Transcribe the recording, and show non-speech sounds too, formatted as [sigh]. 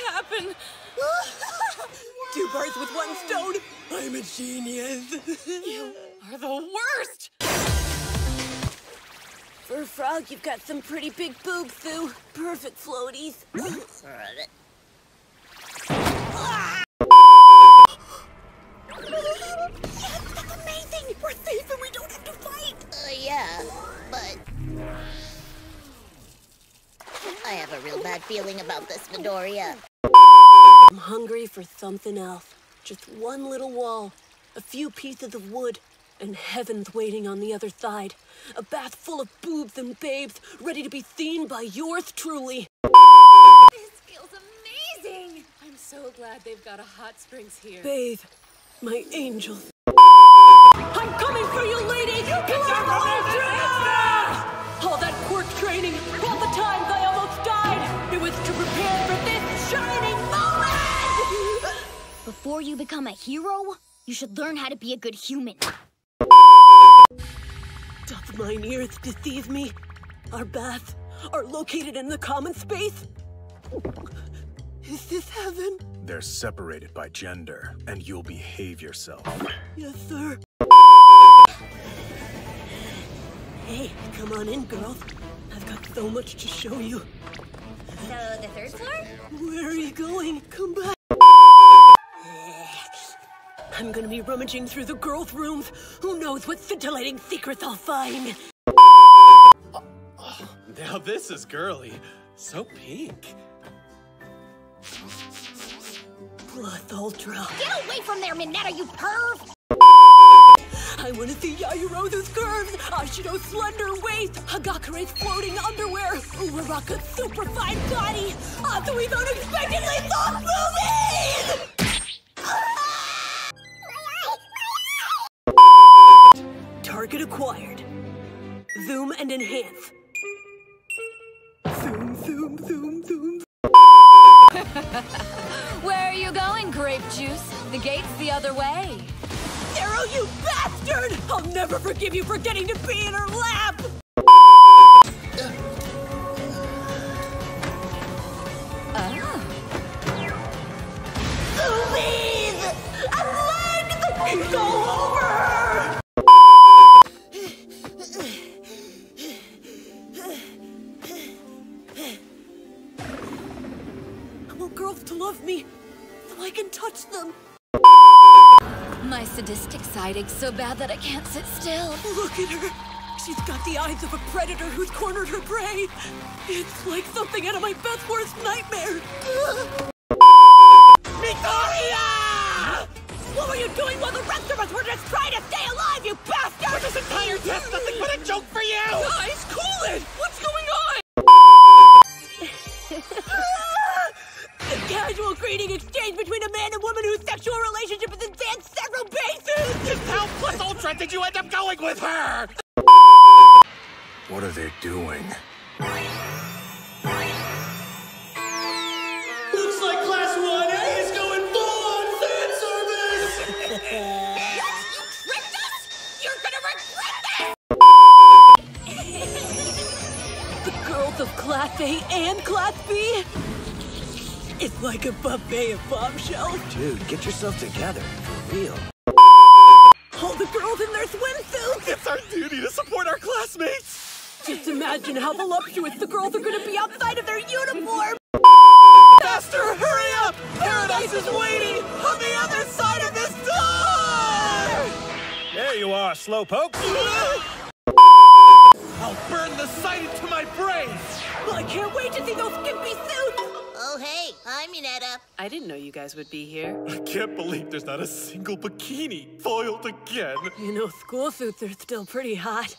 this happen? [laughs] Two birds with one stone. I'm a genius. [laughs] you are the worst. For a frog, you've got some pretty big boobs, Tsu. Perfect floaties. yes, that's amazing! We're safe and we don't have to fight! Uh, yeah, but... I have a real bad feeling about this, Midoriya. I'm hungry for something else. Just one little wall, a few pieces of wood, and heaven's waiting on the other side. A bath full of boobs and babes, ready to be seen by yours truly. This feels amazing. I'm so glad they've got a hot springs here. Bathe, my angel. I'm coming for you, lady! Blood Before you become a hero, you should learn how to be a good human. Doth mine ears deceive me? Our baths are located in the common space? Is this heaven? They're separated by gender, and you'll behave yourself. Yes, sir. Hey, come on in, girls. I've got so much to show you. So, the third floor? Where are you going? Come back. I'm gonna be rummaging through the girls' rooms. Who knows what scintillating secrets I'll find? Now this is girly. So pink. Plus Ultra. Get away from there, Mineta, you perv! I wanna see Yaoyorozu's curves, Ashido's slender waist, Hagakure's floating underwear, Uraraka's super fine body, Asui's unexpectedly soft movies! Zoom and enhance. Zoom, zoom, zoom, zoom. [laughs] Where are you going, grape juice? The gate's the other way. Zero, you bastard! I'll never forgive you for getting to be in her lap! Ah. Zoomies! A leg! It's all over! I want girls to love me so I can touch them. My sadistic side aches so bad that I can't sit still. Look at her. She's got the eyes of a predator who's cornered her prey. It's like something out of my best worst nightmare. Sexual relationship with is advanced several bases! How plus ultra did you end up going with her? What are they doing? Looks like class 1A is going full on fan service! [laughs] You tricked us? You're gonna regret this! [laughs] The girls of Class A and Class B? It's like a buffet of bombshells. Dude, get yourself together. For real. All the girls in their swimsuits! It's our duty to support our classmates! Just imagine how voluptuous the girls are gonna be outside of their uniform! Faster, hurry up! Paradise is waiting on the other side of this door! There you are, slowpoke. I'll burn the sight into my brain! Well, I can't wait to see those skimpy suits! Hey, hi, Mineta. I didn't know you guys would be here. I can't believe there's not a single bikini foiled again. You know, school suits are still pretty hot.